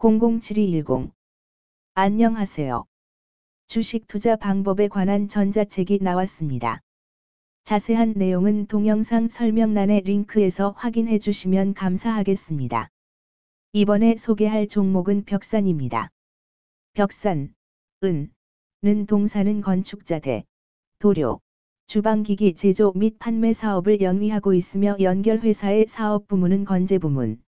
00710 안녕하세요. 주식 투자 방법에 관한 전자책이 나왔습니다. 자세한 내용은 동영상 설명란의 링크에서 확인해 주시면 감사하겠습니다. 이번에 소개할 종목은 벽산입니다. 벽산, 은, 는 동사는 건축자 대, 도료, 주방기기 제조 및 판매 사업을 영위하고 있으며 연결회사의 사업 부문은 건재 부문,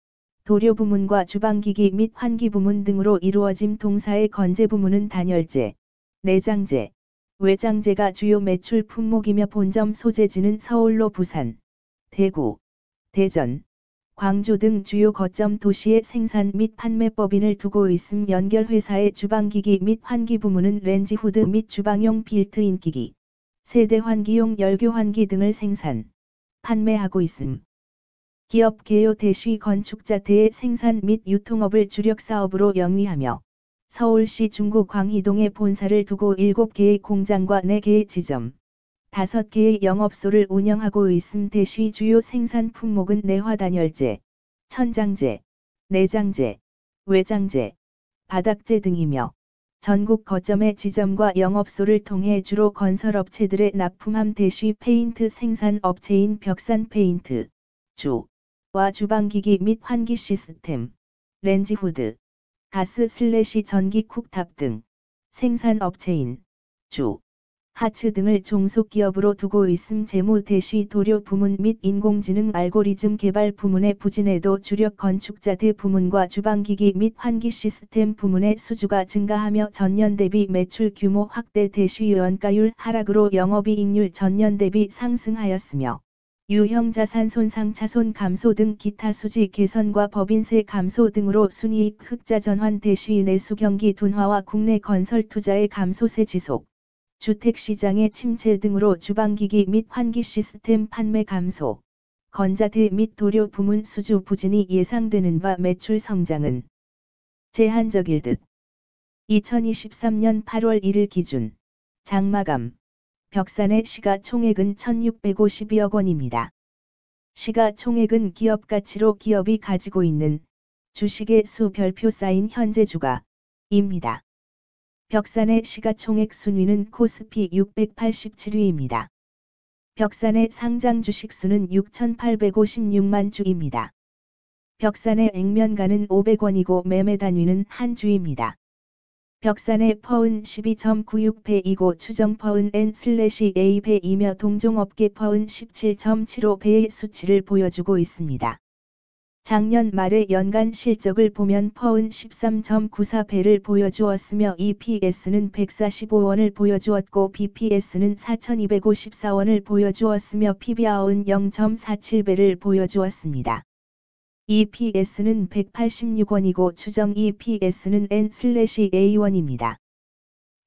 도료 부문과 주방기기 및 환기 부문 등으로 이루어짐 동사의 건재 부문은 단열재, 내장재, 외장재가 주요 매출 품목이며 본점 소재지는 서울로 부산, 대구, 대전, 광주 등 주요 거점 도시의 생산 및 판매법인을 두고 있음 연결 회사의 주방기기 및 환기 부문은 렌지 후드 및 주방용 빌트인 기기, 세대 환기용 열교 환기 등을 생산, 판매하고 있음. 기업 개요 대쉬 건축자재의 생산 및 유통업을 주력 사업으로 영위하며 서울시 중구 광희동에 본사를 두고 7개의 공장과 4개의 지점, 5개의 영업소를 운영하고 있음 대쉬 주요 생산 품목은 내화단열재, 천장재, 내장재, 외장재, 바닥재 등이며 전국 거점의 지점과 영업소를 통해 주로 건설업체들에 납품함 대쉬 페인트 생산 업체인 벽산 페인트, 주, 와 주방기기 및 환기 시스템, 렌지 후드, 가스 슬래시 전기 쿡탑 등 생산 업체인 주, 하츠 등을 종속기업으로 두고 있음 재무 대시 도료 부문 및 인공지능 알고리즘 개발 부문의 부진에도 주력 건축자재 부문과 주방기기 및 환기 시스템 부문의 수주가 증가하며 전년 대비 매출 규모 확대 대시 원가율 하락으로 영업이익률 전년 대비 상승하였으며 유형 자산 손상 차손 감소 등 기타 수지 개선과 법인세 감소 등으로 순이익 흑자 전환 대시 내수 경기 둔화와 국내 건설 투자의 감소세 지속 주택시장의 침체 등으로 주방기기 및 환기 시스템 판매 감소, 건자재 및 도료 부문 수주 부진이 예상되는 바 매출 성장은 제한적일 듯. 2023년 8월 1일 기준 장마감 벽산의 시가총액은 1652억 원입니다. 시가총액은 기업 가치로 기업이 가지고 있는 주식의 수 별표 쌓인 현재 주가입니다. 벽산의 시가총액 순위는 코스피 687위입니다. 벽산의 상장 주식 수는 6,856만 주입니다. 벽산의 액면가는 500원이고 매매 단위는 한 주입니다. 벽산의 퍼은 12.96배이고 추정 퍼은 N/A배이며 동종업계 퍼은 17.75배의 수치를 보여주고 있습니다. 작년 말의 연간 실적을 보면 퍼은 13.94배를 보여주었으며 EPS는 145원을 보여주었고 BPS는 4254원을 보여주었으며 PBR은 0.47배를 보여주었습니다. EPS는 186원이고 추정 EPS는 N/A1입니다.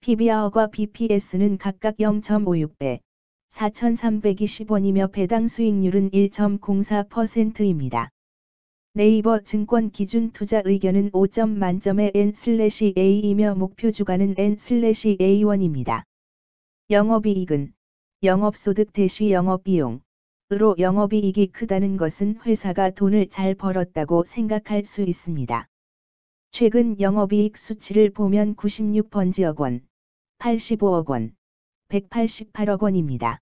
PBR과 BPS는 각각 0.56배, 4,320원이며 배당 수익률은 1.04%입니다. 네이버 증권 기준 투자 의견은 5점 만점의 N/A이며 목표 주가는 N/A1입니다. 영업이익은 영업소득 대시 영업비용 으로 영업이익이 크다는 것은 회사가 돈을 잘 벌었다고 생각할 수 있습니다. 최근 영업이익 수치를 보면 96번지억 원, 85억 원, 188억 원입니다.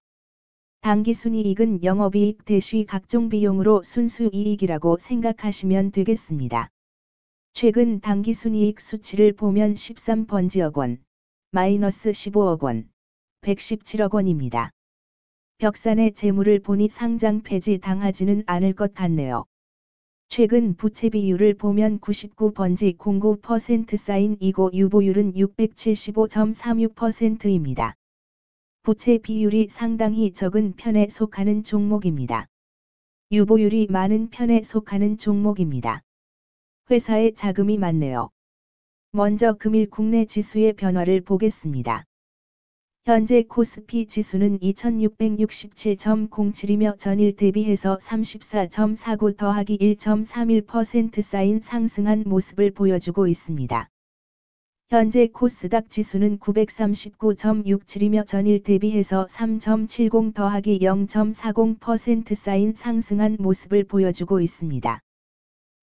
당기순이익은 영업이익 대시 각종 비용으로 순수이익이라고 생각하시면 되겠습니다. 최근 당기순이익 수치를 보면 13번지억 원, 마이너스 15억 원, 117억 원입니다. 벽산의 재물을 보니 상장 폐지 당하지는 않을 것 같네요. 최근 부채 비율을 보면 99번지 09% 쌓인 이고 유보율은 675.36%입니다. 부채 비율이 상당히 적은 편에 속하는 종목입니다. 유보율이 많은 편에 속하는 종목입니다. 회사의 자금이 많네요. 먼저 금일 국내 지수의 변화를 보겠습니다. 현재 코스피 지수는 2667.07이며 전일 대비해서 34.49 더하기 1.31% 쌓인 상승한 모습을 보여주고 있습니다. 현재 코스닥 지수는 939.67이며 전일 대비해서 3.70 더하기 0.40% 쌓인 상승한 모습을 보여주고 있습니다.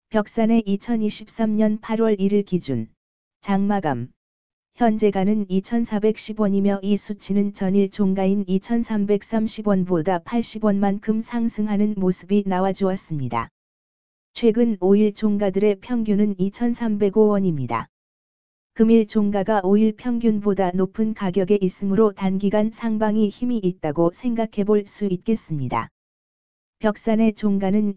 벽산의 2023년 8월 1일 기준 장마감 현재가는 2,410원이며 이 수치는 전일 종가인 2,330원보다 80원만큼 상승하는 모습이 나와주었습니다. 최근 5일 종가들의 평균은 2,305원입니다. 금일 종가가 5일 평균보다 높은 가격에 있으므로 단기간 상방이 힘이 있다고 생각해 볼 수 있겠습니다. 벽산의 종가는